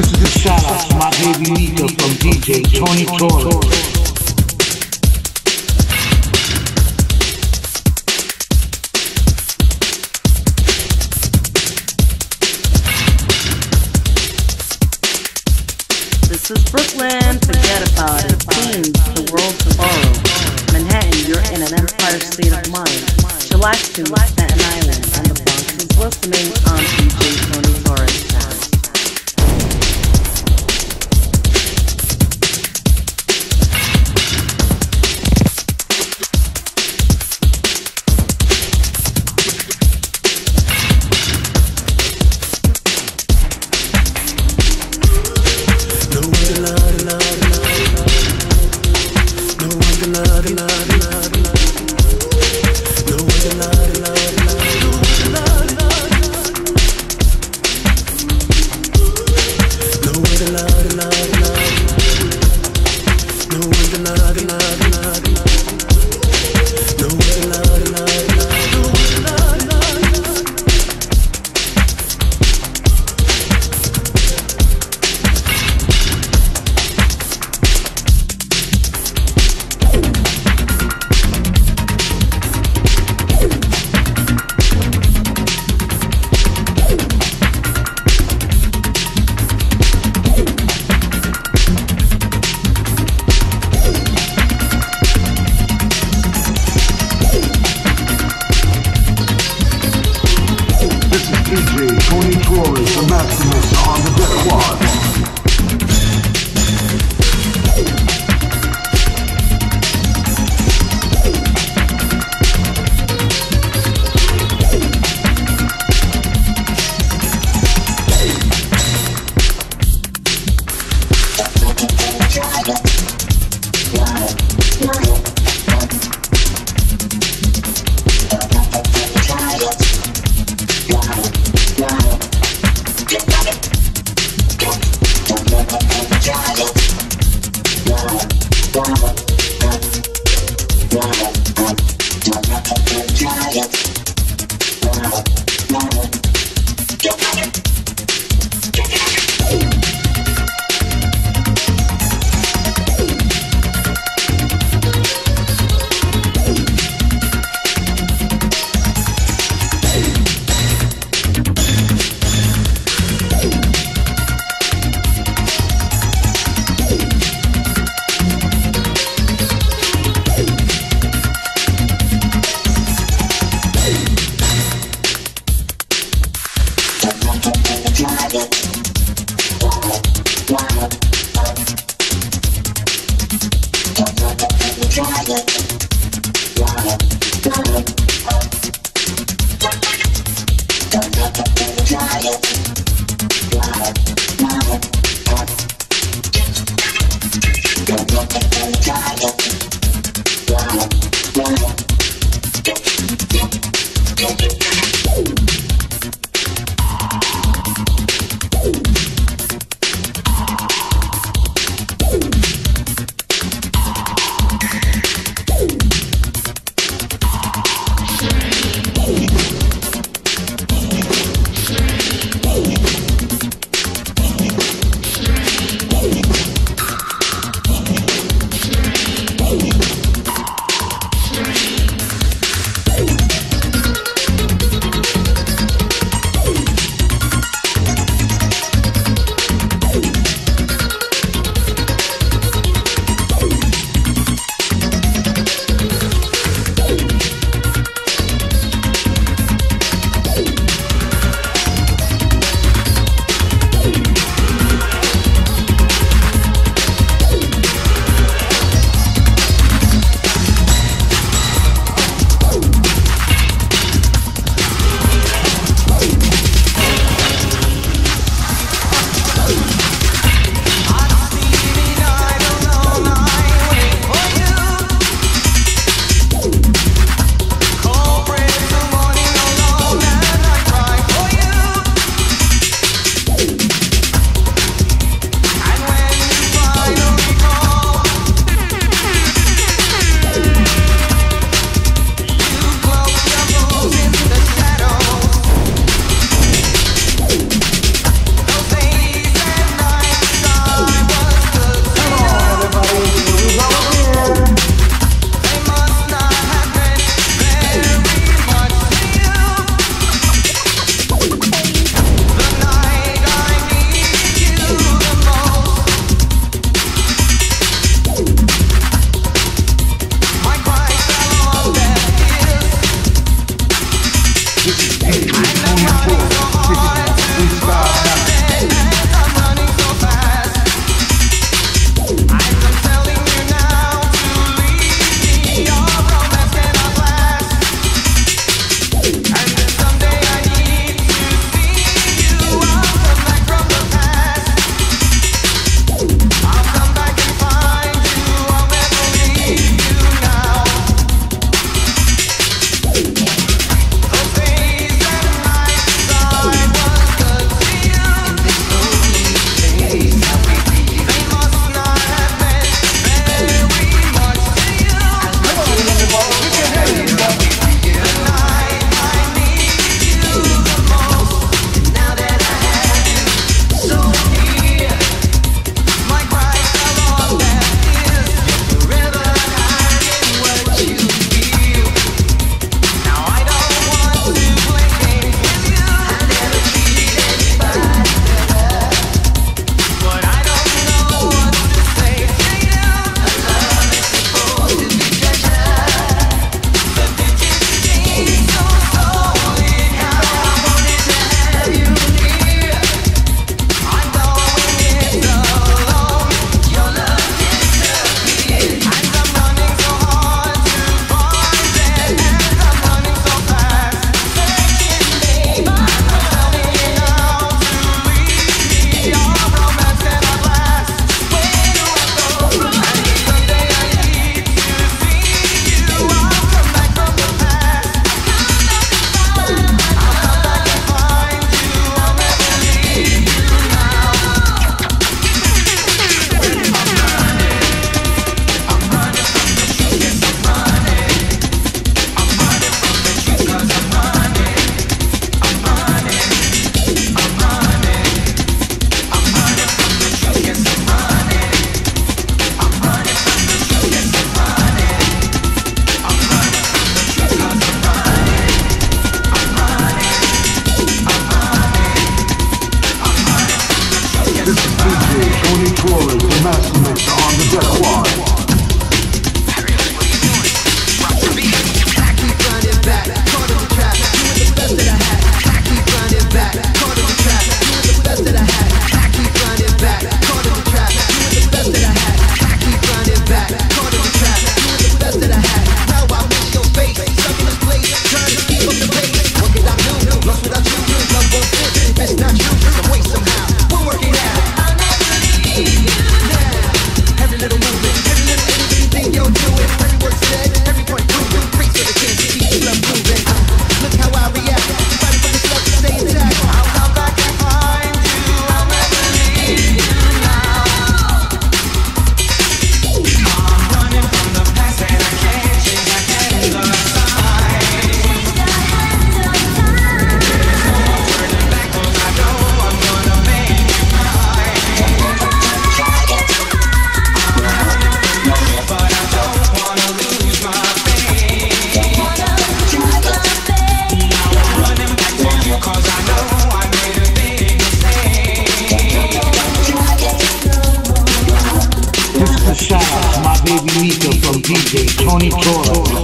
This is a shout out to my baby Mika from DJ Tony Torres. This is Brooklyn, forget about it. Queens, the world tomorrow. Manhattan, you're in an empire state of mind. Chillaxing with Staten Island, and the Bronx is listening This Chicago. baby Mika from DJ Tony Jordan.